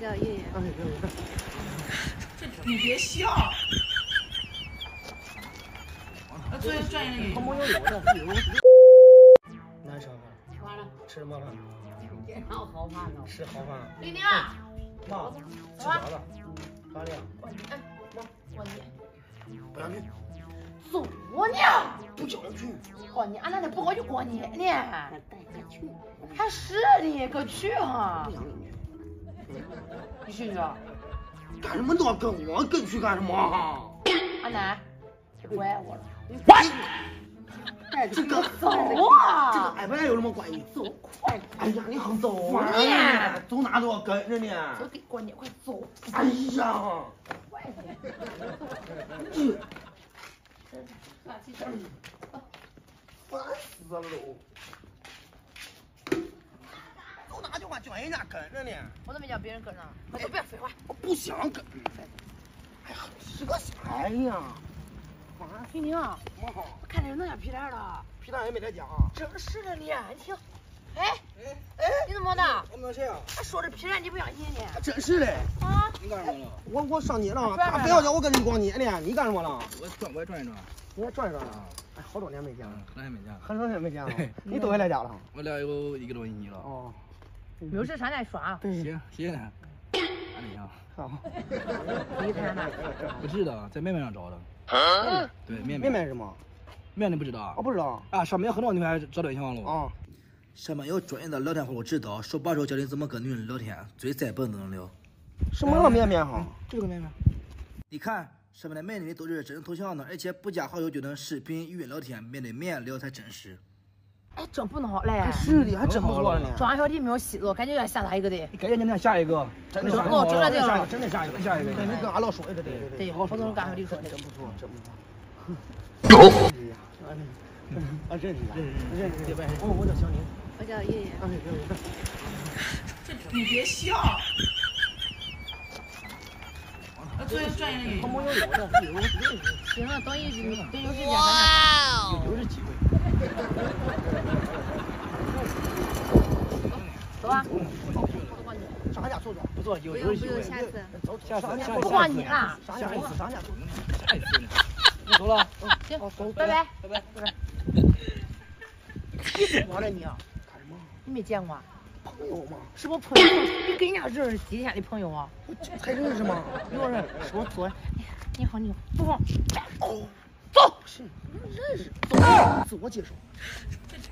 叫叶叶。你别笑。那昨天转移了他没有用的，有男生哈，吃完了，吃什么饭？今天好饭呢。吃好饭。丽丽，妈，吃饺子。干的。过年，妈，过年。不想去。走你！不叫人去。过年，俺那不好去过年呢。带他去。还是的，可去哈。不想去。你去去。干什么都要跟我跟去干什么？阿奶，不爱我了。带这个走啊！这个爱不爱有什么关系？走快！哎呀，你好走啊！走哪都要跟着呢。走给过年，快走！哎呀！快点！烦死了都。叫人家跟着呢？我怎么叫别人跟着？快走，不要废话。我不想跟。哎呀，是个啥呀？婷婷，我看见弄家皮蛋了。皮蛋也没在家。真是的，你，你听。哎哎哎！你怎么的？我没谁啊？他说这皮蛋你不相信呢？真是的。啊！你干什么了？我我上街了，他非要叫我跟你逛街呢。你干什么了？我转我也转一转。你也转一转啊？哎，好多年没见了。很多年没见了。很长时间没见了。你多久来家了？我来有一个多星期了。哦。没有事上来耍。对。行，谢谢你。安利啊。好。你看呢？不知道，在面面上找的。对，面面。面面是什么？面你不知道？我不知道。啊，上面有很多女孩找对象了。啊。上面有专业的聊天服务指导，手把手教你怎么跟女人聊天，嘴再笨都能聊。什么个面面哈？这个面面。你看上面的美女都是真人头像的，而且不加好友就能视频语音聊天，面对面聊才真实。哎，真不孬嘞！是的，还真不错呢。庄小弟没有戏了，感觉要下他一个的。你赶紧今天下一个，真的下一个，真的下一个，真的下一个，下一个。你跟俺老说的，对对对。对，我都是刚小弟说的。真不错，真不错。有。啊，认识，认识，认识。哦，我叫小宁。我叫叶叶。你别笑。那昨天转移了。他没有用的，有行了，等一等有时间咱俩。有是机会。走吧。上家坐坐，不坐有有机会。下次。走不光你了。上家坐，坐。下一次呢？你走了。行，走，拜拜，拜拜，拜拜。你怎么了你？干什么？你没见过？朋友吗？是我朋友，你跟人家认识几天的朋友啊？才认识吗？有人是我做的。你好，你好，走。哦，走。是，认识。走，自我介绍。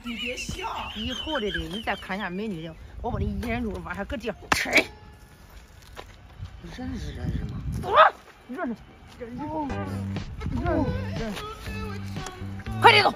你别笑。以后的的，你再看一下美女的，我把你一眼路往下搁地上吃。认识认识吗？走了，认识。认识。认识。快点走。